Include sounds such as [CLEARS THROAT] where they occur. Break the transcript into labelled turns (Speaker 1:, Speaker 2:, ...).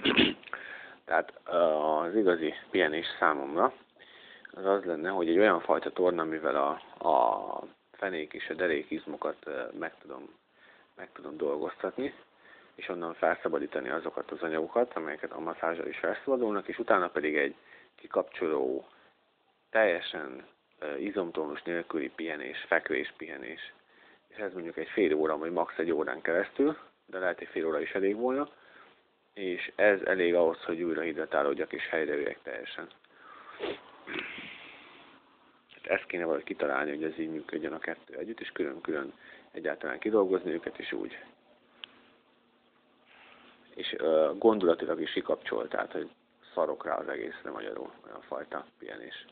Speaker 1: [CLEARS THROAT] Tehát az igazi pihenés számomra az az lenne, hogy egy olyan fajta torna, amivel a, a fenék és a derékizmokat meg tudom, meg tudom dolgoztatni, és onnan felszabadítani azokat az anyagokat, amelyeket a masszázsal is felszabadulnak, és utána pedig egy kikapcsoló, teljesen izomtónus nélküli pihenés, fekvés pihenés. És ez mondjuk egy fél óra, vagy max. egy órán keresztül, de lehet egy fél óra is elég volna, és ez elég ahhoz, hogy újra hidratálódjak és helyrejöjjek teljesen. Hát ezt kéne valahogy kitalálni, hogy ez így működjön a kettő együtt, és külön-külön egyáltalán kidolgozni őket, és úgy. És uh, gondolatilag is kikapcsol, tehát hogy szarok rá az egészre magyarul, olyan fajta pihenés.